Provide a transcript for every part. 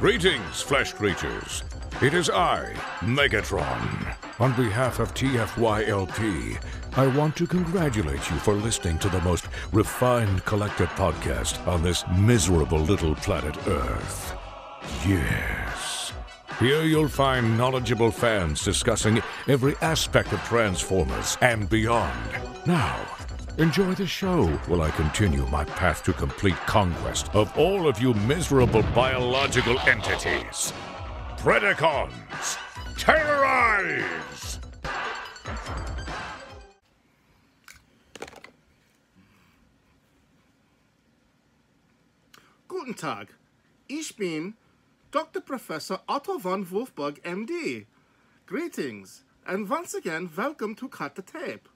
Greetings, flesh creatures. It is I, Megatron. On behalf of TFYLP, I want to congratulate you for listening to the most refined collected podcast on this miserable little planet Earth. Yes. Here you'll find knowledgeable fans discussing every aspect of Transformers and beyond. Now, enjoy the show while I continue my path to complete conquest of all of you miserable biological entities. Predacons, terrorize! Guten Tag. Ich bin Dr. Professor Otto von Wulfgang, MD. Greetings, and once again, welcome to Cut the Tape.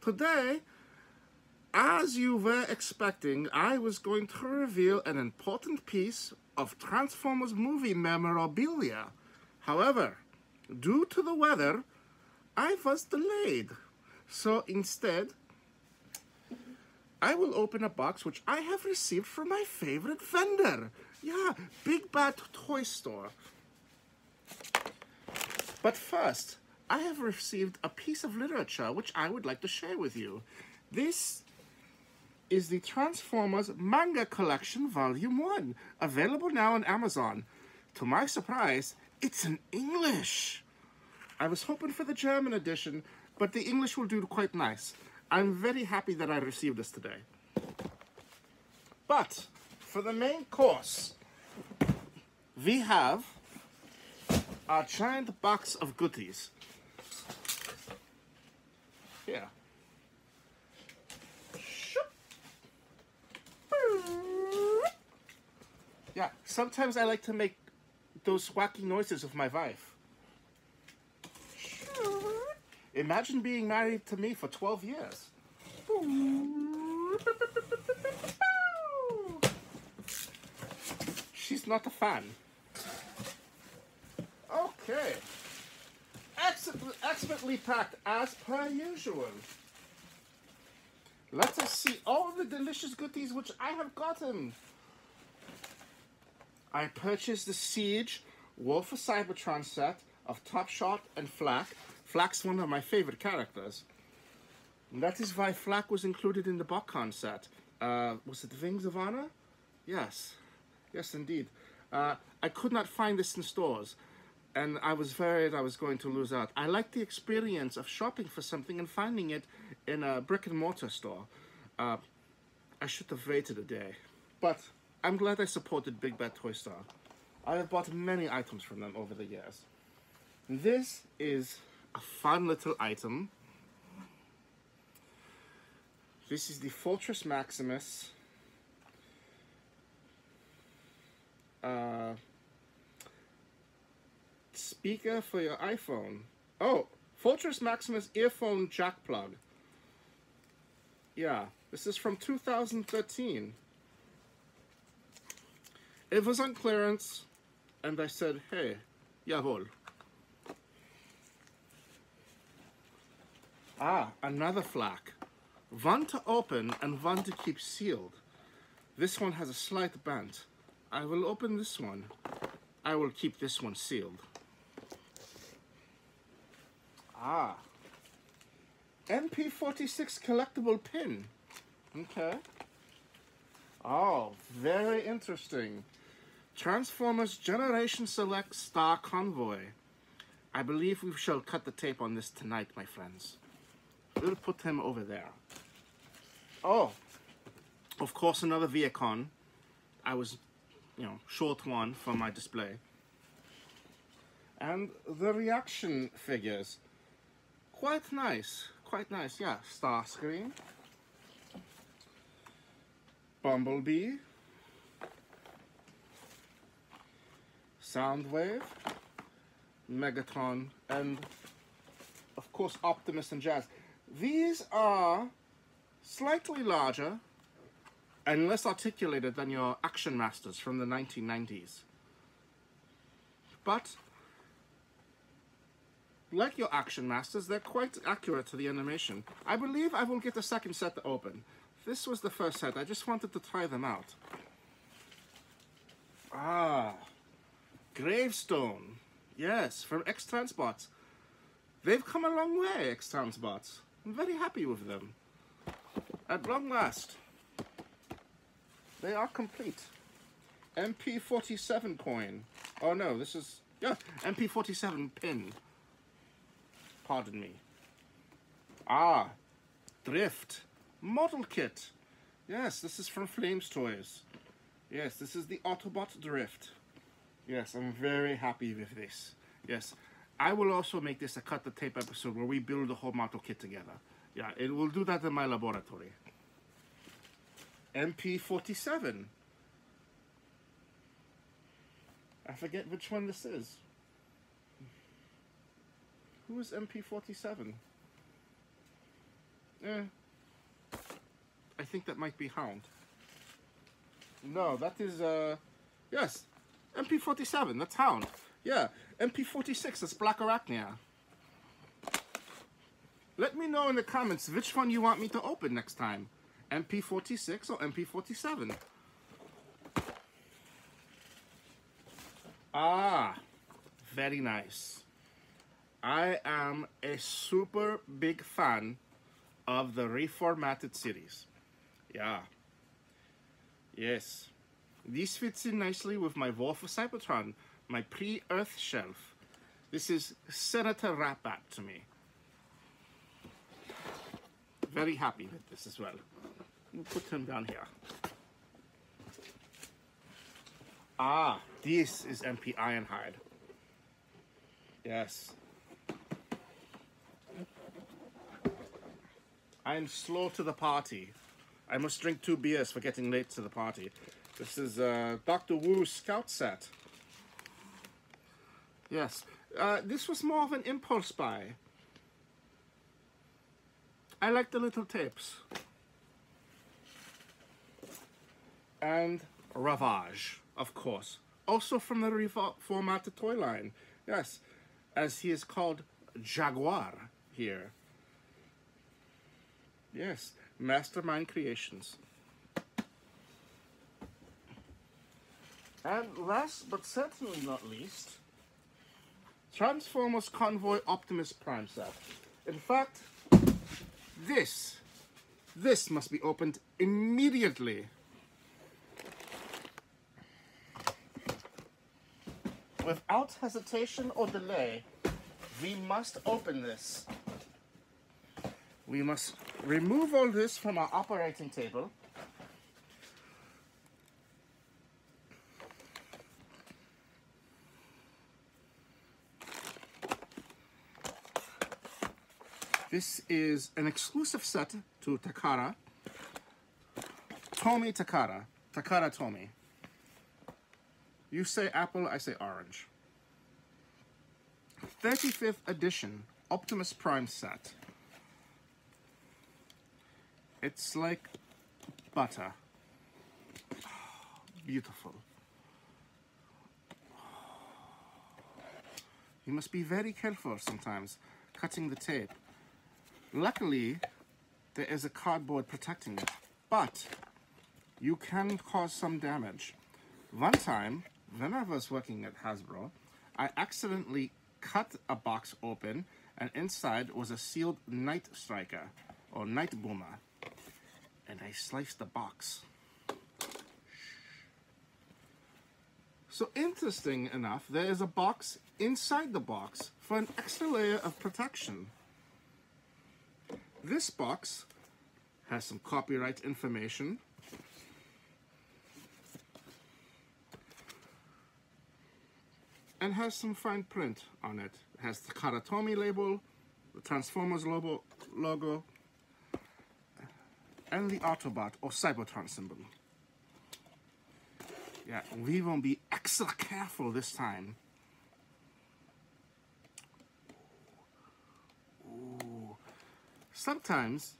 Today, as you were expecting, I was going to reveal an important piece of Transformers movie memorabilia. However, due to the weather, I was delayed. So instead, I will open a box which I have received from my favorite vendor. Yeah, Big Bad Toy Store. But first, I have received a piece of literature which I would like to share with you. This is the Transformers Manga Collection Volume 1, available now on Amazon. To my surprise, it's in English. I was hoping for the German edition, but the English will do quite nice. I'm very happy that I received this today. But for the main course, we have a giant box of goodies. Yeah, sometimes I like to make those wacky noises with my wife. Imagine being married to me for 12 years. She's not a fan. Okay. Excellent, expertly packed as per usual. Let us see all the delicious goodies which I have gotten. I purchased the Siege War for Cybertron set of Top Shot and Flak. Flak's one of my favorite characters. And that is why Flak was included in the BotCon set. Uh, was it Wings of Honor? Yes. Yes, indeed. Uh, I could not find this in stores, and I was worried I was going to lose out. I like the experience of shopping for something and finding it in a brick and mortar store. Uh, I should have waited a day. But I'm glad I supported Big Bad Toy Store. I have bought many items from them over the years. This is a fun little item. This is the Fortress Maximus. Uh, speaker for your iPhone. Oh, Fortress Maximus earphone jack plug. Yeah, this is from 2013. It was on clearance, and I said, hey, jawohl. Ah, another flak. One to open and one to keep sealed. This one has a slight bent. I will open this one. I will keep this one sealed. Ah. MP46 collectible pin. Okay. Oh, very interesting. Transformers Generation Select Star Convoy. I believe we shall cut the tape on this tonight, my friends. We'll put him over there. Oh, of course, another Vehicon. I was, you know, short one for my display. And the reaction figures. Quite nice. Quite nice, yeah. Starscream. Bumblebee. Soundwave. Megatron. And, of course, Optimus and Jazz. These are slightly larger and less articulated than your Action Masters from the 1990s. But, like your Action Masters, they're quite accurate to the animation. I believe I will get the second set to open. This was the first set, I just wanted to try them out. Ah, Gravestone. Yes, from X-Transbots. They've come a long way, X-Transbots. I'm very happy with them. At long last, they are complete. MP47 coin. Oh no, this is, yeah, MP47 pin. Pardon me. Ah, Drift. Model kit. Yes, this is from Flames Toys. Yes, this is the Autobot Drift. Yes, I'm very happy with this. Yes, I will also make this a cut the tape episode where we build the whole model kit together. Yeah, it will do that in my laboratory. MP47. I forget which one this is. Who is MP47? Eh. I think that might be Hound. No, that is, uh, yes, MP47, that's Hound. Yeah, MP46, that's Blackarachnia. Let me know in the comments which one you want me to open next time. MP46 or MP47. Ah, very nice. I am a super big fan of the reformatted series. Yeah. Yes. This fits in nicely with my War for Cybertron, my pre-Earth shelf. This is Senator Ratbat to me. Very happy with this as well. We'll put him down here. Ah, this is MP Ironhide. Yes. I am slow to the party. I must drink two beers for getting late to the party. This is uh, Dr. Wu's Scout set. Yes, uh, this was more of an impulse buy. I like the little tapes. And Ravage, of course. Also from the reformatted toy line. Yes, as he is called Jaguar here. Yes, Mastermind Creations. And last but certainly not least, Transformers Convoy Optimus Prime set. In fact, this, this must be opened immediately. Without hesitation or delay, we must open this. We must remove all this from our operating table. This is an exclusive set to Takara. Tomy Takara. Takara Tomy. You say apple, I say orange. 35th edition Optimus Prime set. It's like butter. Beautiful. You must be very careful sometimes cutting the tape. Luckily, there is a cardboard protecting it, but you can cause some damage. One time, when I was working at Hasbro, I accidentally cut a box open and inside was a sealed Night Striker or Night Boomer and I sliced the box. So interesting enough, there is a box inside the box for an extra layer of protection. This box has some copyright information. And has some fine print on it. It has the Takara Tomy label, the Transformers logo, logo and the Autobot or Cybertron symbol. Yeah, we will be extra careful this time. Sometimes,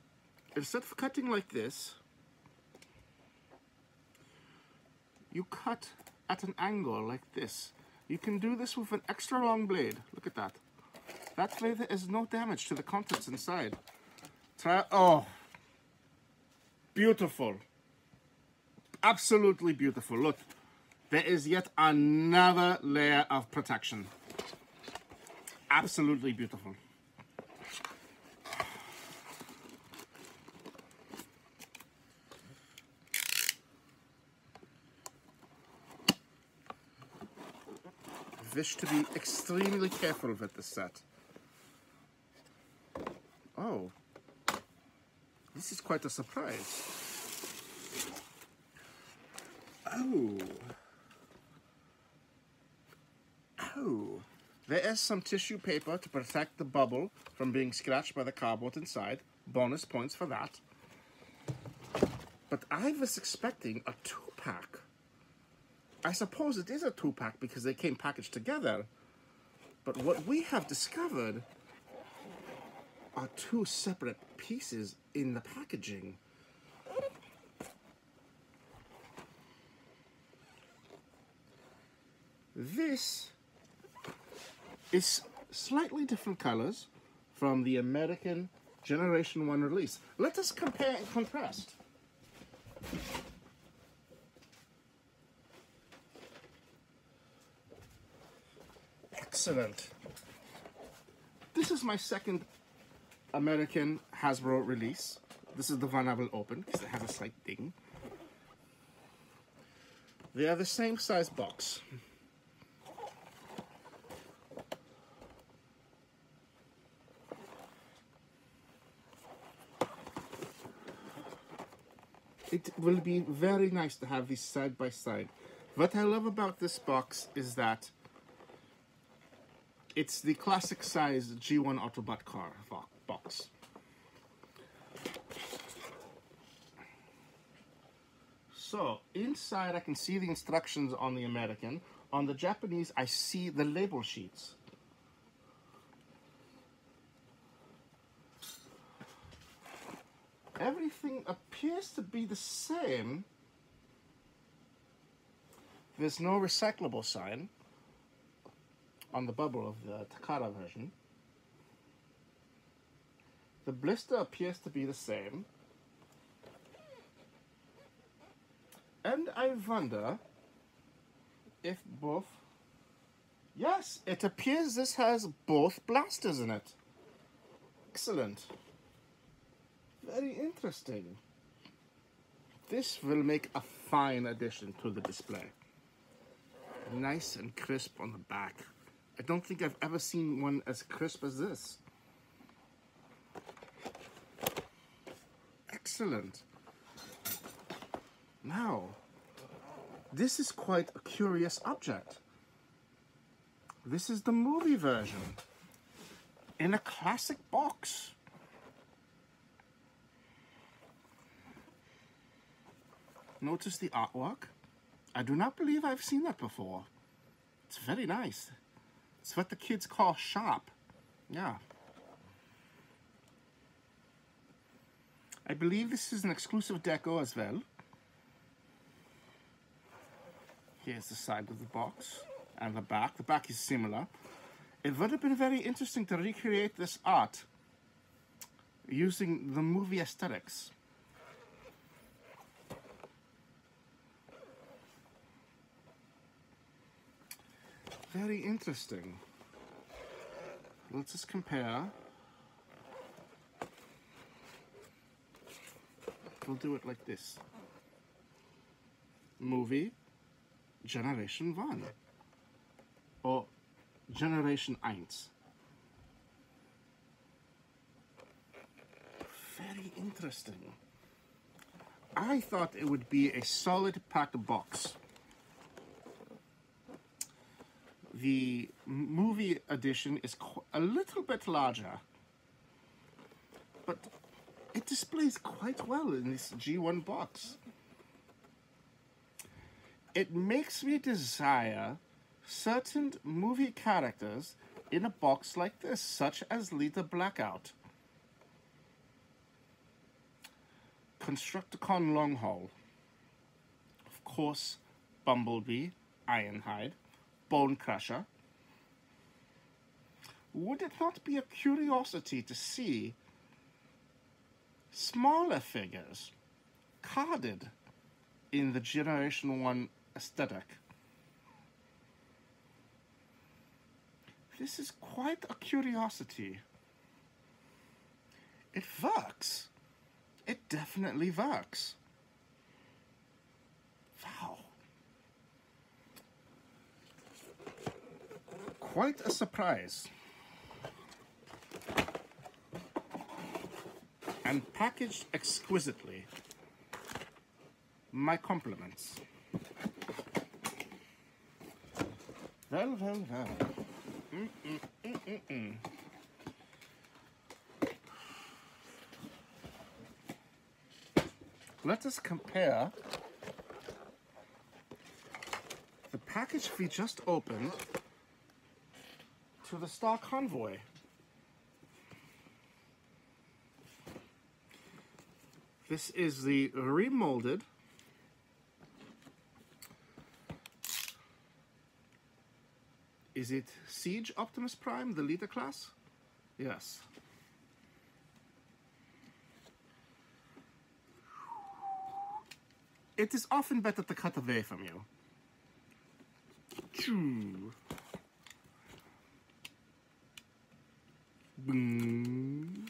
instead of cutting like this, you cut at an angle like this. You can do this with an extra long blade. Look at that. That way there is no damage to the contents inside. Try, oh, Beautiful. Absolutely beautiful. Look, there is yet another layer of protection. Absolutely beautiful. Wish to be extremely careful with this set. Oh, this is quite a surprise. Oh. Oh. There is some tissue paper to protect the bubble from being scratched by the cardboard inside. Bonus points for that. But I was expecting a two-pack. I suppose it is a two-pack because they came packaged together. But what we have discovered are two separate pieces in the packaging. This is slightly different colors from the American Generation 1 release. Let us compare and contrast. This is my second American Hasbro release. This is the one I will open because it has a slight ding. They are the same size box. It will be very nice to have these side by side. What I love about this box is that it's the classic size G1 Autobot car box. So inside I can see the instructions on the American. On the Japanese I see the label sheets. Everything appears to be the same. There's no recyclable sign on the bubble of the Takara version. The blister appears to be the same. And I wonder if both... Yes, it appears this has both blasters in it. Excellent. Very interesting. This will make a fine addition to the display. Nice and crisp on the back. I don't think I've ever seen one as crisp as this. Excellent. Now, this is quite a curious object. This is the movie version in a classic box. Notice the artwork. I do not believe I've seen that before. It's very nice. It's what the kids call shop. Yeah. I believe this is an exclusive deco as well. Here's the side of the box and the back. The back is similar. It would have been very interesting to recreate this art using the movie aesthetics. Very interesting. Let's just compare. We'll do it like this. Movie Generation 1 or Generation 1. Very interesting. I thought it would be a solid packed box. The movie edition is a little bit larger, but it displays quite well in this G1 box. It makes me desire certain movie characters in a box like this, such as Lita Blackout. Constructicon Longhaul. Of course, Bumblebee, Ironhide, Bone Crusher, would it not be a curiosity to see smaller figures carded in the Generation 1 aesthetic? This is quite a curiosity. It works. It definitely works. Quite a surprise. And packaged exquisitely. My compliments. Well, well, well. Mm, mm, mm, mm, mm. Let us compare the package we just opened to the Star Convoy. This is the remolded Is it Siege Optimus Prime, the leader class? Yes. It is often better to cut away from you. Choo. Boom.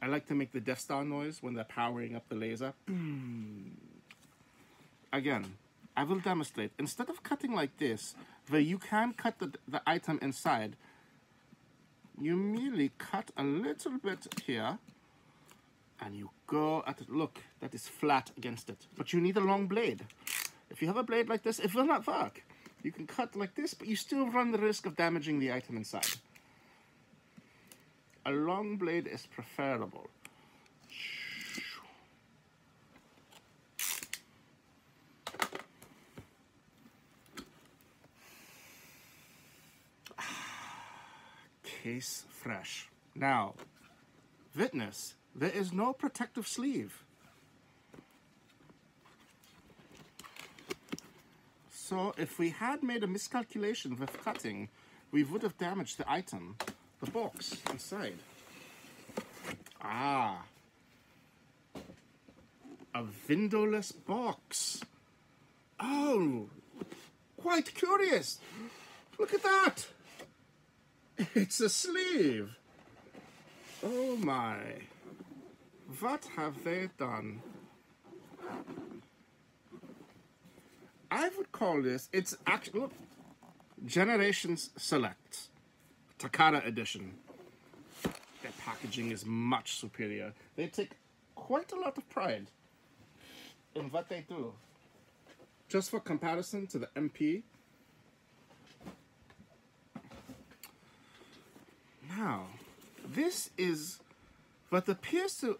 I like to make the Death Star noise when they're powering up the laser. Again, I will demonstrate. Instead of cutting like this, where you can cut the, the item inside, you merely cut a little bit here and you go at it. Look, that is flat against it. But you need a long blade. If you have a blade like this, it will not work. You can cut like this, but you still run the risk of damaging the item inside. A long blade is preferable. Case fresh. Now, witness there is no protective sleeve. So if we had made a miscalculation with cutting, we would have damaged the item, the box inside. Ah, a windowless box. Oh, quite curious. Look at that. It's a sleeve. Oh my. What have they done? I would call this, it's actually, look, Generations Select, Takara Edition. Their packaging is much superior. They take quite a lot of pride in what they do. Just for comparison to the MP. Now, this is what appears to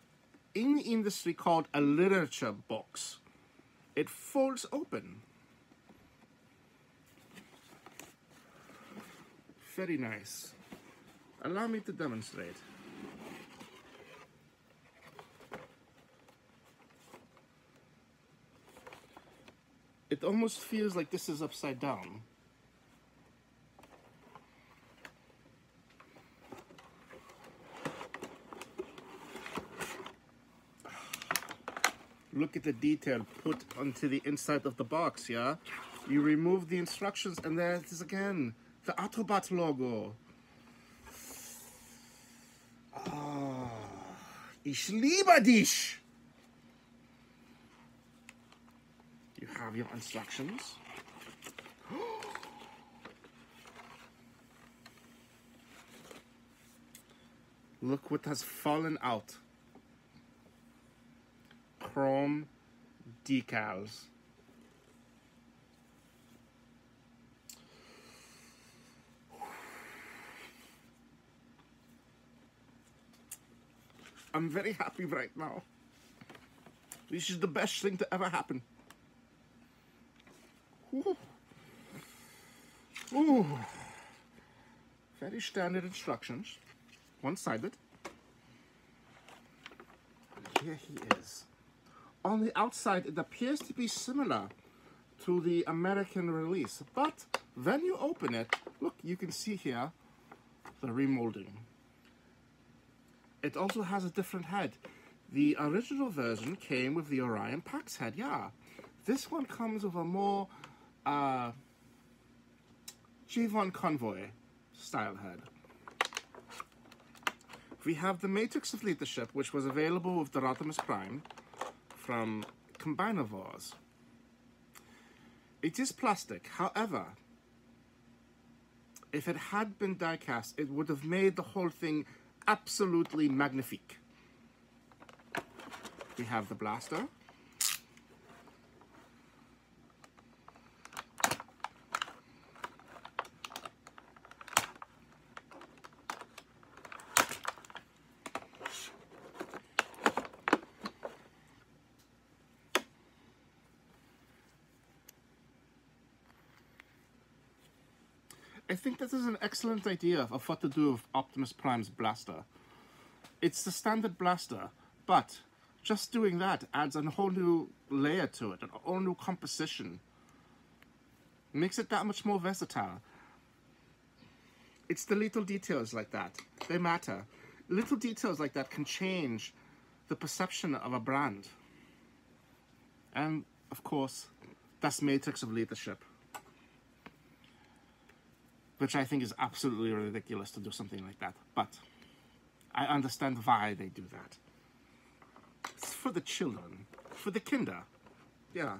in the industry called a literature box. It folds open. Very nice. Allow me to demonstrate. It almost feels like this is upside down. Look at the detail put onto the inside of the box, yeah? You remove the instructions and there it is again. The Autobot logo. Ah, ich liebe dich! You have your instructions. Look what has fallen out decals. I'm very happy right now. This is the best thing to ever happen. Ooh. Ooh. Very standard instructions. One-sided. Here he is on the outside, it appears to be similar to the American release. But when you open it, look, you can see here the remolding. It also has a different head. The original version came with the Orion Pax head, yeah. This one comes with a more uh, G1 Convoy style head. We have the Matrix of Leadership, which was available with the Rodimus Prime from Combiner Wars. It is plastic, however, if it had been die-cast, it would have made the whole thing absolutely magnifique. We have the blaster. I think this is an excellent idea of what to do with Optimus Prime's blaster. It's the standard blaster, but just doing that adds a whole new layer to it, a whole new composition. Makes it that much more versatile. It's the little details like that. They matter. Little details like that can change the perception of a brand. And, of course, that's Matrix of Leadership which I think is absolutely ridiculous to do something like that. But I understand why they do that. It's for the children, for the kinder. Yeah.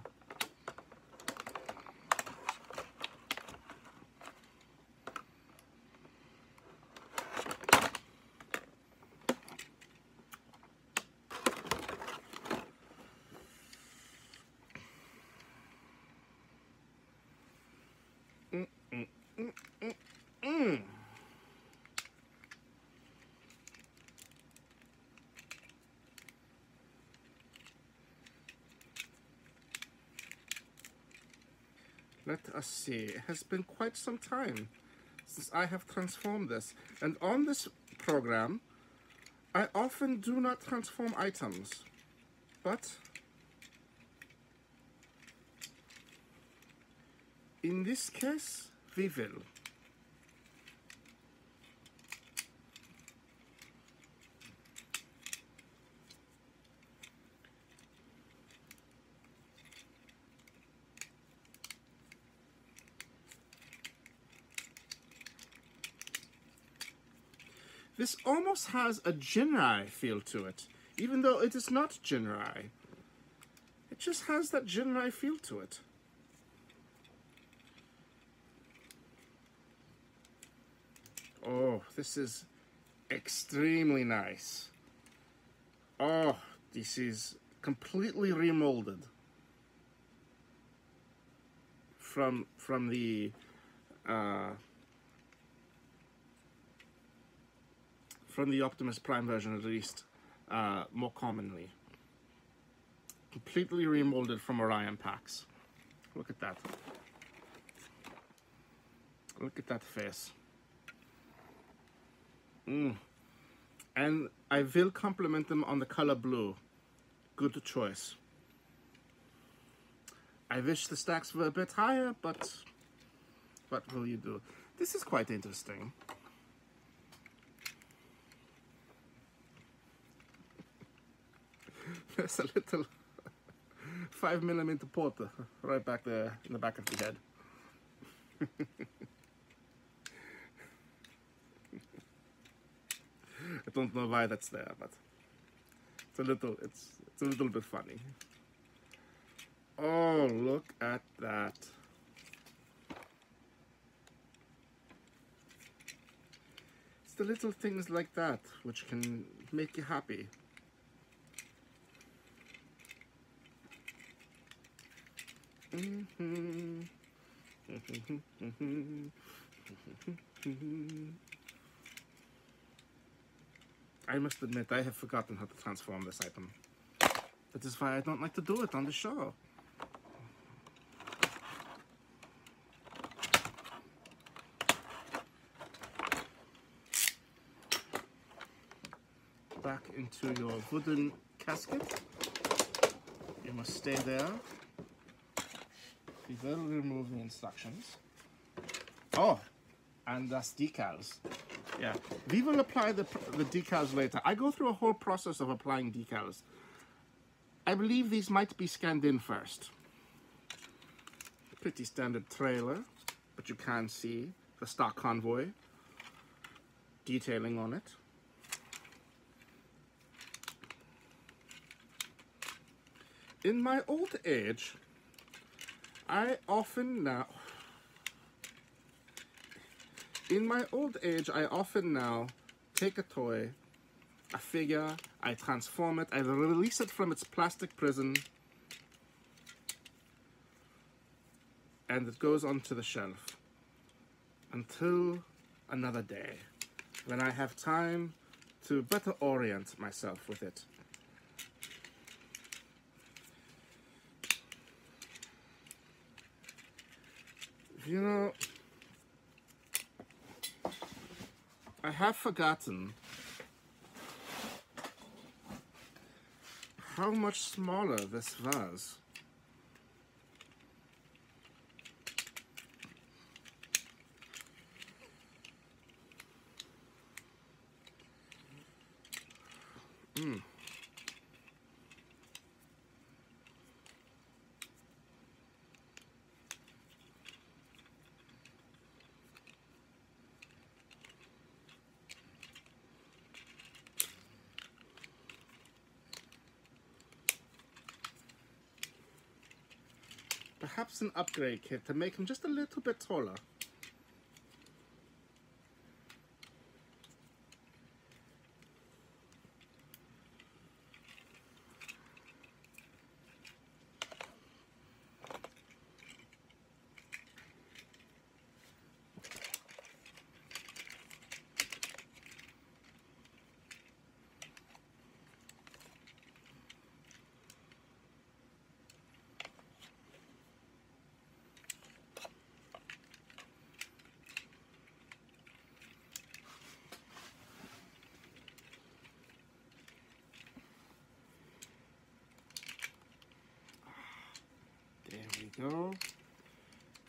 Let us see. It has been quite some time since I have transformed this. And on this program, I often do not transform items. But in this case, This almost has a Jinrai feel to it, even though it is not Jinrai. It just has that Jinrai feel to it. Oh, this is extremely nice. Oh, this is completely remolded from from the uh, from the Optimus Prime version at least, uh, more commonly. Completely remolded from Orion Pax. Look at that. Look at that face. Mm. And I will compliment them on the color blue. Good choice. I wish the stacks were a bit higher, but what will you do? This is quite interesting. There's a little five millimeter porter right back there in the back of the head. I don't know why that's there, but it's a little it's it's a little bit funny. Oh, look at that. It's the little things like that which can make you happy. Mm-hmm. Mm-hmm. Mm-hmm. I must admit, I have forgotten how to transform this item. That is why I don't like to do it on the show. Back into your wooden casket. You must stay there. We will remove the instructions. Oh, and that's decals. Yeah, we will apply the, the decals later. I go through a whole process of applying decals. I believe these might be scanned in first. Pretty standard trailer, but you can see the Star Convoy detailing on it. In my old age, I often now in my old age, I often now take a toy, a figure, I transform it, I release it from its plastic prison, and it goes onto the shelf until another day when I have time to better orient myself with it. You know, I have forgotten how much smaller this was. Mm. Perhaps an upgrade kit to make him just a little bit taller. There we go.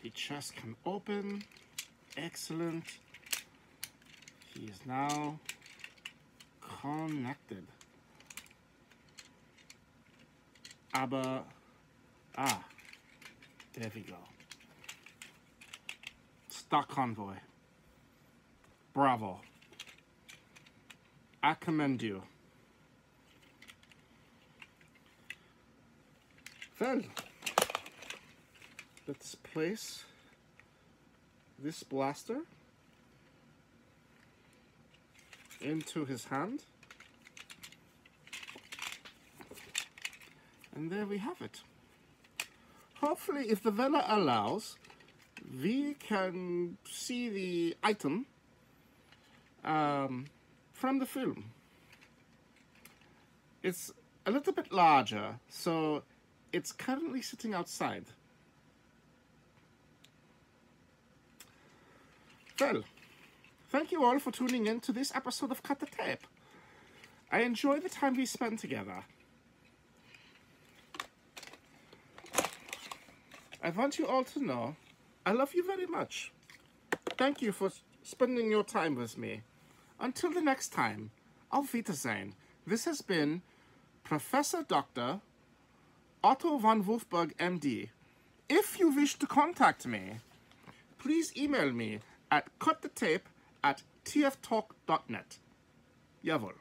The chest can open. Excellent. He is now connected. Aber, ah, there we go. Star Convoy. Bravo. I commend you. Well, let's place this blaster into his hand. And there we have it. Hopefully, if the Vela allows, we can see the item um, from the film. It's a little bit larger, so it's currently sitting outside. Well, thank you all for tuning in to this episode of Cut the Tape. I enjoy the time we spend together. I want you all to know I love you very much. Thank you for spending your time with me. Until the next time, auf Wiedersehen. This has been Professor Dr. Otto von Wulfgang, MD. If you wish to contact me, please email me at cutthetape at tftalk.net. Jawohl.